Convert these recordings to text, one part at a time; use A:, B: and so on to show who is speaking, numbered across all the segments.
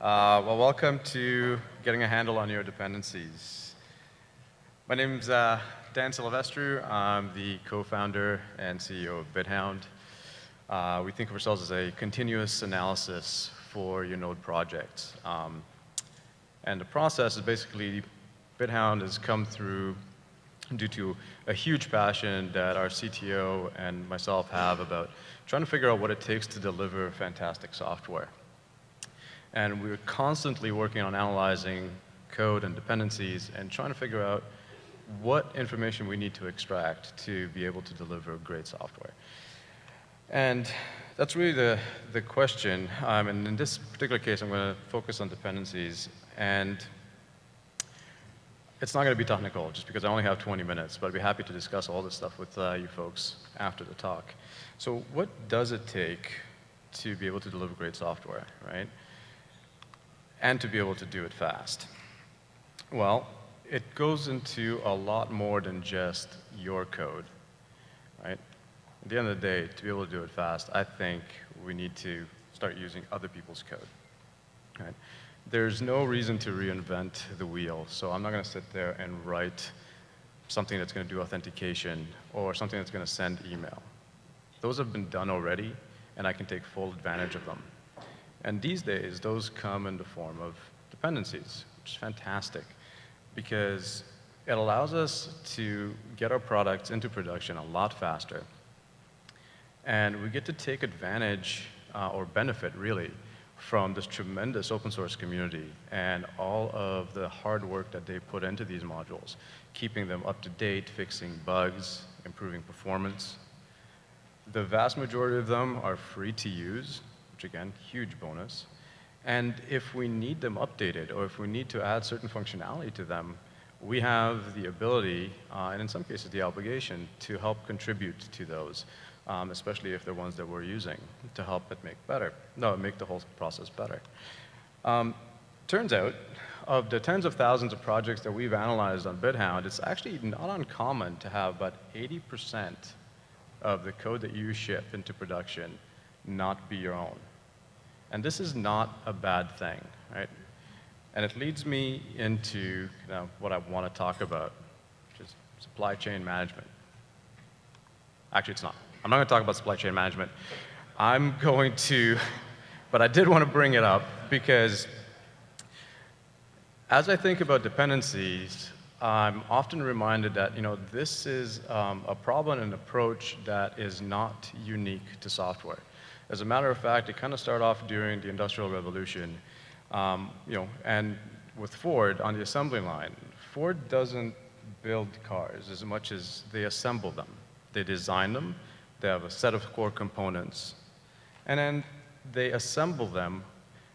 A: Uh, well, welcome to Getting a Handle on Your Dependencies. My name's uh, Dan Silivestru. I'm the co-founder and CEO of BitHound. Uh, we think of ourselves as a continuous analysis for your node projects. Um, and the process is basically BitHound has come through due to a huge passion that our CTO and myself have about trying to figure out what it takes to deliver fantastic software. And we are constantly working on analyzing code and dependencies and trying to figure out what information we need to extract to be able to deliver great software. And that's really the, the question. Um, and in this particular case, I'm going to focus on dependencies. And it's not going to be technical, just because I only have 20 minutes, but I'd be happy to discuss all this stuff with uh, you folks after the talk. So what does it take to be able to deliver great software, right? And to be able to do it fast? Well, it goes into a lot more than just your code, right? At the end of the day, to be able to do it fast, I think we need to start using other people's code, right? There's no reason to reinvent the wheel, so I'm not going to sit there and write something that's going to do authentication or something that's going to send email. Those have been done already, and I can take full advantage of them. And these days, those come in the form of dependencies, which is fantastic because it allows us to get our products into production a lot faster. And we get to take advantage uh, or benefit, really, from this tremendous open source community and all of the hard work that they put into these modules, keeping them up to date, fixing bugs, improving performance. The vast majority of them are free to use, which again, huge bonus. And if we need them updated or if we need to add certain functionality to them, we have the ability, uh, and in some cases the obligation, to help contribute to those, um, especially if they're ones that we're using, to help it make better, no, make the whole process better. Um, turns out, of the tens of thousands of projects that we've analyzed on BitHound, it's actually not uncommon to have about 80% of the code that you ship into production not be your own. And this is not a bad thing, right? And it leads me into you know, what I want to talk about, which is supply chain management. Actually, it's not. I'm not going to talk about supply chain management. I'm going to, but I did want to bring it up because as I think about dependencies, I'm often reminded that you know, this is um, a problem and approach that is not unique to software. As a matter of fact, it kind of started off during the Industrial Revolution, um, you know, and with Ford on the assembly line. Ford doesn't build cars as much as they assemble them. They design them, they have a set of core components, and then they assemble them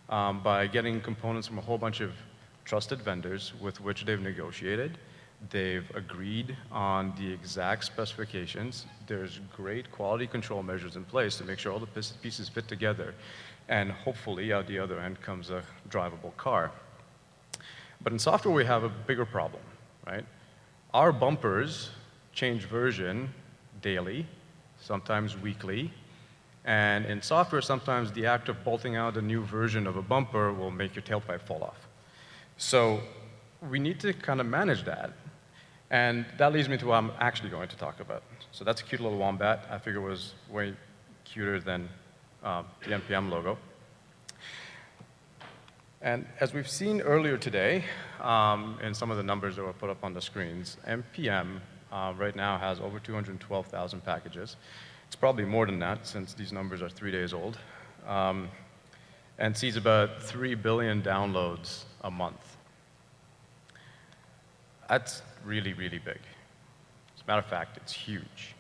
A: um, by getting components from a whole bunch of trusted vendors with which they've negotiated, They've agreed on the exact specifications. There's great quality control measures in place to make sure all the pieces fit together. And hopefully, out the other end comes a drivable car. But in software, we have a bigger problem, right? Our bumpers change version daily, sometimes weekly. And in software, sometimes the act of bolting out a new version of a bumper will make your tailpipe fall off. So we need to kind of manage that. And that leads me to what I'm actually going to talk about. So that's a cute little wombat. I figure it was way cuter than uh, the NPM logo. And as we've seen earlier today, um, in some of the numbers that were put up on the screens, NPM uh, right now has over 212,000 packages. It's probably more than that since these numbers are three days old. Um, and sees about 3 billion downloads a month. That's really, really big. As a matter of fact, it's huge.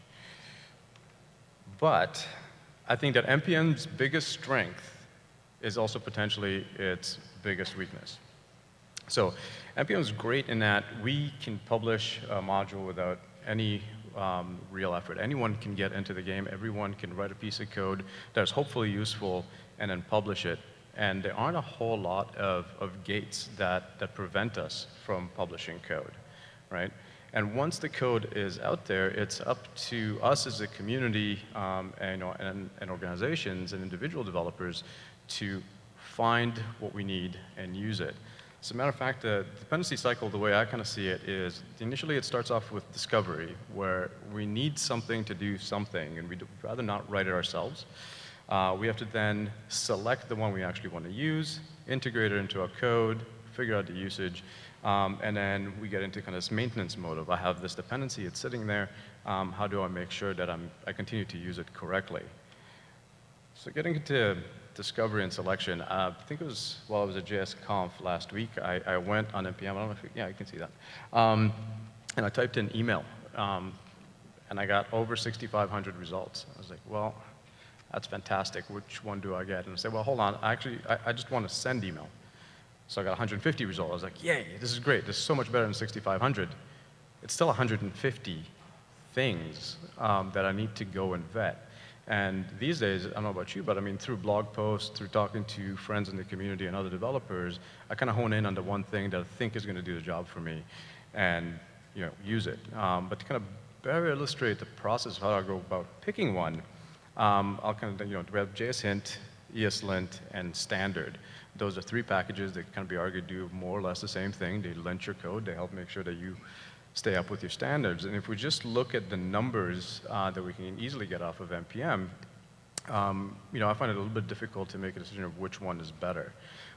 A: But I think that NPM's biggest strength is also potentially its biggest weakness. So NPM is great in that we can publish a module without any um, real effort. Anyone can get into the game. Everyone can write a piece of code that's hopefully useful and then publish it. And there aren't a whole lot of, of gates that, that prevent us from publishing code right? And once the code is out there, it's up to us as a community um, and, and, and, organizations and individual developers to find what we need and use it. As a matter of fact, the dependency cycle, the way I kind of see it is initially it starts off with discovery, where we need something to do something, and we'd rather not write it ourselves. Uh, we have to then select the one we actually want to use, integrate it into our code, figure out the usage, um, and then we get into kind of this maintenance mode of I have this dependency, it's sitting there, um, how do I make sure that I'm, I continue to use it correctly? So getting into discovery and selection, uh, I think it was while I was at JSConf last week, I, I went on NPM, I don't know if, you, yeah, you can see that. Um, and I typed in email, um, and I got over 6,500 results. I was like, well, that's fantastic. Which one do I get? And I said, well, hold on. Actually, I, I just want to send email. So I got 150 results. I was like, yay, this is great. This is so much better than 6,500. It's still 150 things um, that I need to go and vet. And these days, I don't know about you, but I mean, through blog posts, through talking to friends in the community and other developers, I kind of hone in on the one thing that I think is going to do the job for me and, you know, use it. Um, but to kind of better illustrate the process of how I go about picking one, um, I'll kind of, you know, we have JSHint, ESLint, and Standard. Those are three packages that can be argued do more or less the same thing. They lint your code. They help make sure that you stay up with your standards. And if we just look at the numbers uh, that we can easily get off of NPM, um, you know, I find it a little bit difficult to make a decision of which one is better.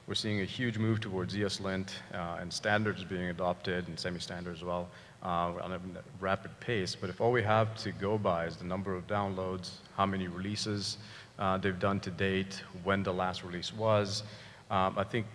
A: We're seeing a huge move towards ESLint uh, and standards being adopted and semi-standard as well uh, on a rapid pace. But if all we have to go by is the number of downloads, how many releases uh, they've done to date, when the last release was, um, I think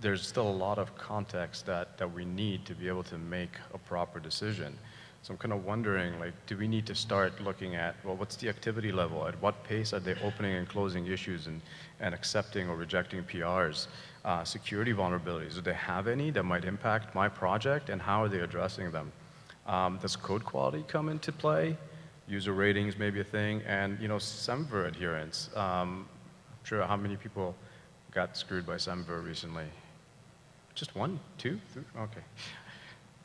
A: there's still a lot of context that, that we need to be able to make a proper decision. So I'm kind of wondering, like, do we need to start looking at, well, what's the activity level? At what pace are they opening and closing issues and, and accepting or rejecting PRs? Uh, security vulnerabilities, do they have any that might impact my project and how are they addressing them? Um, does code quality come into play? User ratings may be a thing, and you know, SEMVer adherence. Um, I'm sure how many people got screwed by SEMVer recently? Just one, two, three? Okay.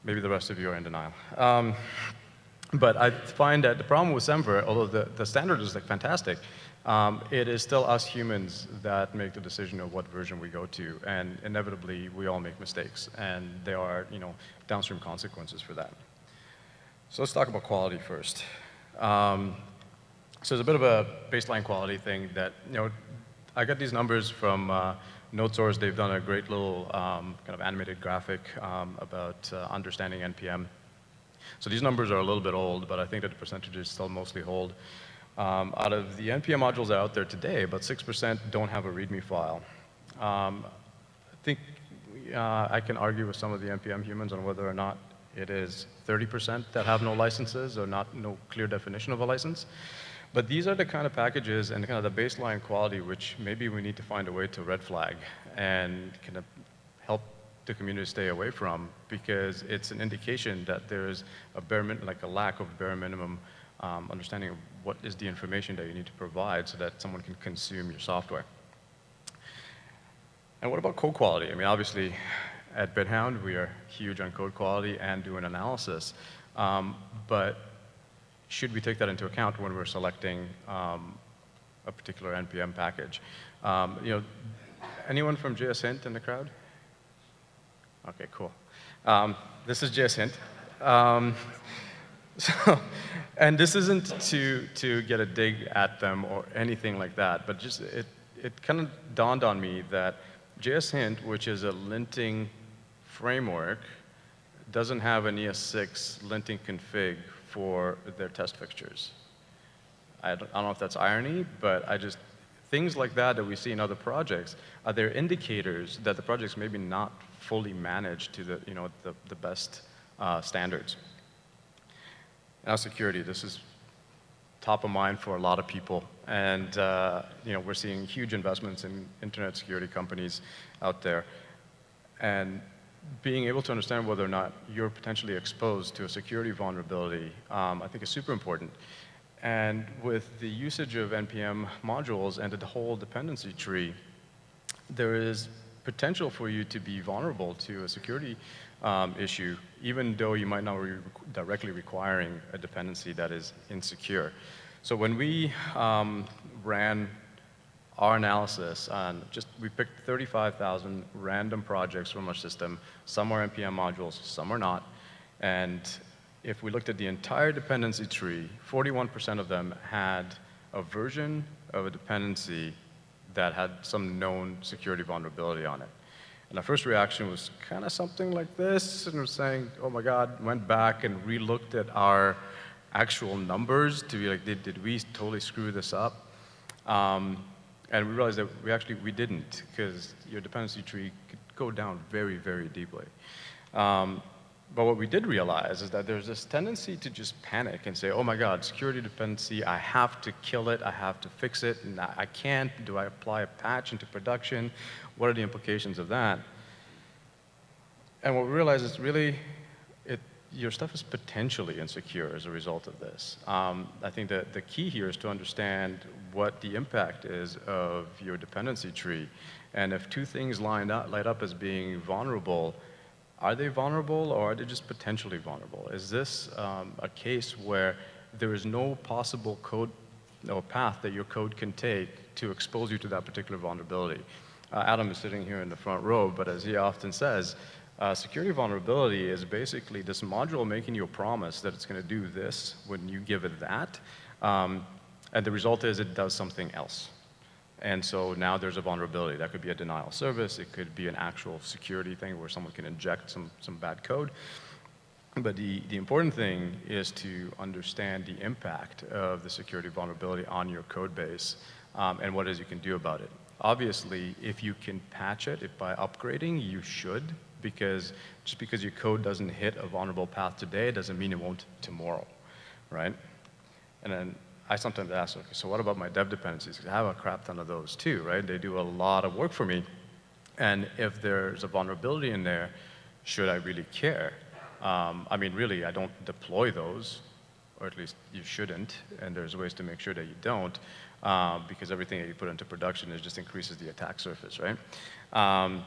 A: Maybe the rest of you are in denial. Um, but I find that the problem with SEMVer, although the, the standard is like fantastic, um, it is still us humans that make the decision of what version we go to, and inevitably we all make mistakes, and there are you know downstream consequences for that. So let's talk about quality first. Um, so it's a bit of a baseline quality thing that you know I got these numbers from uh, NodeSource, they've done a great little um, kind of animated graphic um, about uh, understanding NPM. So these numbers are a little bit old, but I think that the percentages still mostly hold. Um, out of the NPM modules that are out there today, about 6% don't have a README file. Um, I think uh, I can argue with some of the NPM humans on whether or not it is 30% that have no licenses or not no clear definition of a license. But these are the kind of packages and kind of the baseline quality which maybe we need to find a way to red flag and kind of help the community stay away from because it's an indication that there's a bare like a lack of bare minimum um, understanding of what is the information that you need to provide so that someone can consume your software. And what about code quality? I mean, obviously, at BitHound, we are huge on code quality and do an analysis. Um, but should we take that into account when we're selecting um, a particular NPM package? Um, you know, anyone from JSHint in the crowd? Okay, cool. Um, this is JSHint. Um, so, and this isn't to, to get a dig at them or anything like that, but just it, it kind of dawned on me that JSHint, which is a linting framework, doesn't have an ES6 linting config for their test fixtures. I don't, I don't know if that's irony, but I just, things like that that we see in other projects, are there indicators that the project's maybe not fully managed to the, you know, the, the best uh, standards. Now security, this is top of mind for a lot of people. And uh, you know, we're seeing huge investments in internet security companies out there. And being able to understand whether or not you're potentially exposed to a security vulnerability, um, I think is super important. And with the usage of NPM modules and the whole dependency tree, there is potential for you to be vulnerable to a security um, issue, even though you might not be directly requiring a dependency that is insecure. So when we um, ran our analysis on just, we picked 35,000 random projects from our system. Some are NPM modules, some are not. And if we looked at the entire dependency tree, 41% of them had a version of a dependency that had some known security vulnerability on it. And our first reaction was kind of something like this, and we're saying, oh my God, went back and relooked at our actual numbers to be like, did, did we totally screw this up? Um, and we realized that we actually, we didn't, because your dependency tree could go down very, very deeply. Um, but what we did realize is that there's this tendency to just panic and say, oh my God, security dependency, I have to kill it, I have to fix it, and I can't. Do I apply a patch into production? What are the implications of that? And what we realized is really, it, your stuff is potentially insecure as a result of this. Um, I think that the key here is to understand what the impact is of your dependency tree. And if two things line up, light up as being vulnerable, are they vulnerable or are they just potentially vulnerable? Is this um, a case where there is no possible code or path that your code can take to expose you to that particular vulnerability? Uh, Adam is sitting here in the front row, but as he often says, uh, security vulnerability is basically this module making you a promise that it's going to do this when you give it that. Um, and the result is it does something else. And so now there's a vulnerability. That could be a denial of service. It could be an actual security thing where someone can inject some, some bad code. But the, the important thing is to understand the impact of the security vulnerability on your code base um, and what is you can do about it. Obviously, if you can patch it if by upgrading, you should, because just because your code doesn't hit a vulnerable path today doesn't mean it won't tomorrow, right? And then I sometimes ask, okay, so what about my dev dependencies? I have a crap ton of those too, right? They do a lot of work for me. And if there's a vulnerability in there, should I really care? Um, I mean, really, I don't deploy those, or at least you shouldn't, and there's ways to make sure that you don't, uh, because everything that you put into production is just increases the attack surface, right? Um,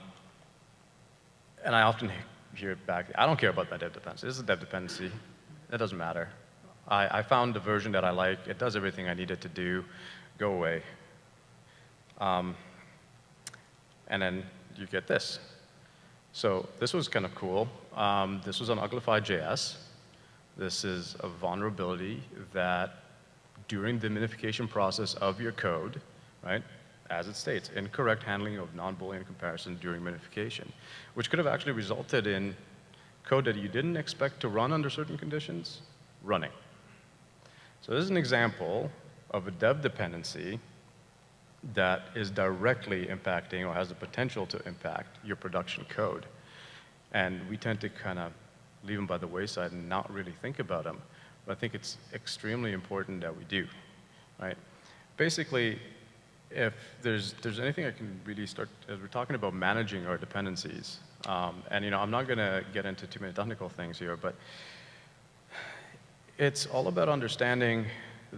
A: and I often hear back, I don't care about my dev dependency. This is a dev dependency. It doesn't matter. I, I found the version that I like. It does everything I need it to do. Go away. Um, and then you get this. So this was kind of cool. Um, this was on Uglify.js. This is a vulnerability that during the minification process of your code, right, as it states, incorrect handling of non-Boolean comparison during minification, which could have actually resulted in code that you didn't expect to run under certain conditions, running. So this is an example of a dev dependency that is directly impacting or has the potential to impact your production code. And we tend to kind of leave them by the wayside and not really think about them. But I think it's extremely important that we do, right? Basically, if there's, there's anything I can really start, as we're talking about managing our dependencies, um, and you know, I'm not going to get into too many technical things here, but it's all about understanding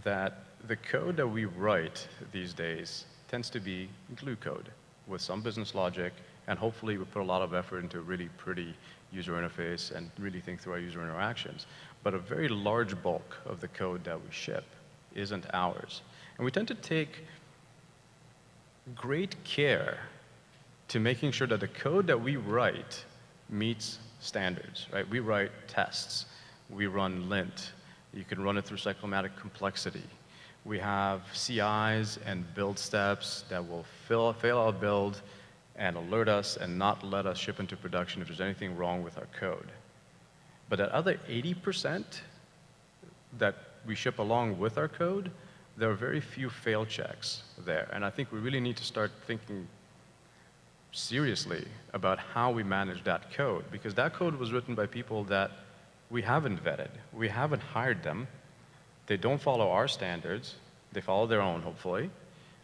A: that the code that we write these days tends to be glue code with some business logic, and hopefully we put a lot of effort into a really pretty user interface and really think through our user interactions. But a very large bulk of the code that we ship isn't ours. And we tend to take great care to making sure that the code that we write meets standards, right? We write tests, we run lint, you can run it through cyclomatic complexity. We have CIs and build steps that will fill, fail our build and alert us and not let us ship into production if there's anything wrong with our code. But that other 80% that we ship along with our code, there are very few fail checks there. And I think we really need to start thinking seriously about how we manage that code because that code was written by people that we haven't vetted. We haven't hired them. They don't follow our standards. They follow their own, hopefully.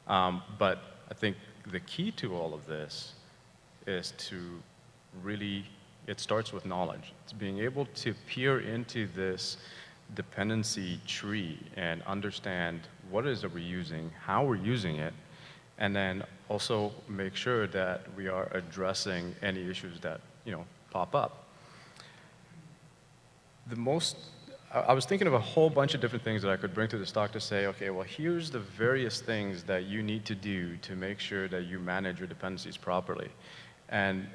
A: Um, but I think the key to all of this is to really, it starts with knowledge. It's being able to peer into this dependency tree and understand what is it we're using, how we're using it, and then also make sure that we are addressing any issues that you know pop up the most, I, was thinking of a whole bunch of different things that I could bring to this talk to say, okay, well, here's the various things that you need to do to make sure that you manage your dependencies properly. And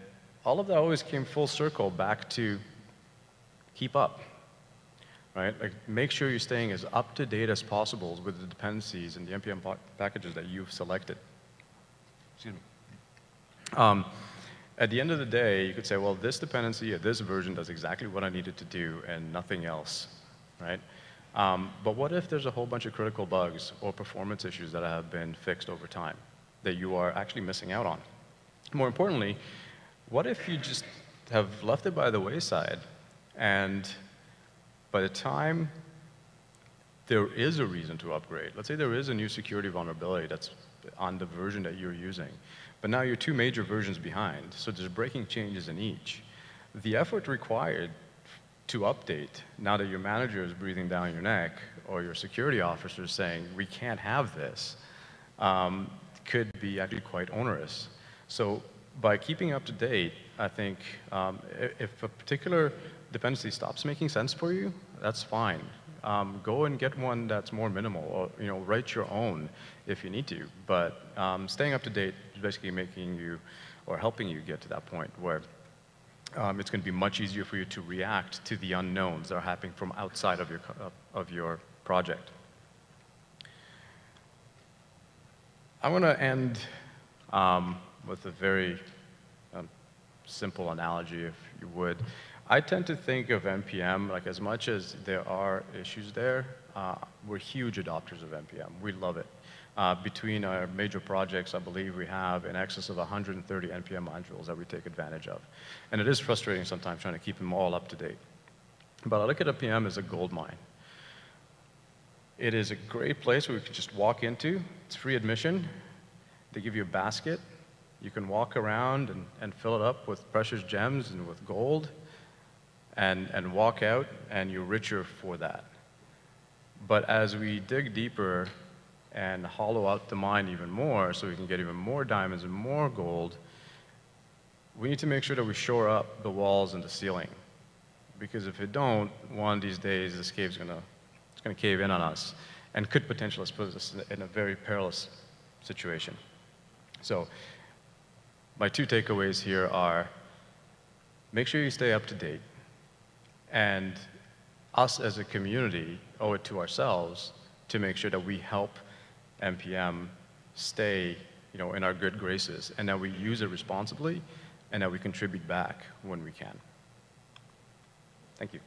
A: all of that always came full circle back to keep up, right? Like make sure you're staying as up to date as possible with the dependencies and the NPM packages that you've selected. Excuse me. Um, at the end of the day, you could say, well, this dependency at this version does exactly what I needed to do and nothing else, right? Um, but what if there's a whole bunch of critical bugs or performance issues that have been fixed over time that you are actually missing out on? More importantly, what if you just have left it by the wayside and by the time there is a reason to upgrade, let's say there is a new security vulnerability that's on the version that you're using, but now you're two major versions behind, so there's breaking changes in each. The effort required to update, now that your manager is breathing down your neck, or your security officer is saying, we can't have this, um, could be actually quite onerous. So by keeping up to date, I think um, if a particular dependency stops making sense for you, that's fine. Um, go and get one that's more minimal, or you know, write your own if you need to. But um, staying up to date is basically making you, or helping you get to that point where um, it's going to be much easier for you to react to the unknowns that are happening from outside of your of your project. I want to end um, with a very um, simple analogy, if you would. I tend to think of NPM, like as much as there are issues there, uh, we're huge adopters of NPM. We love it. Uh, between our major projects, I believe we have in excess of 130 NPM modules that we take advantage of. And it is frustrating sometimes trying to keep them all up to date. But I look at NPM as a gold mine. It is a great place where we can just walk into. It's free admission. They give you a basket. You can walk around and, and fill it up with precious gems and with gold and, and walk out, and you're richer for that. But as we dig deeper and hollow out the mine even more so we can get even more diamonds and more gold, we need to make sure that we shore up the walls and the ceiling. Because if it don't, one of these days this cave's gonna, it's gonna cave in on us and could potentially put us in a very perilous situation. So my two takeaways here are make sure you stay up to date. And us as a community owe it to ourselves to make sure that we help NPM stay you know, in our good graces and that we use it responsibly and that we contribute back when we can. Thank you.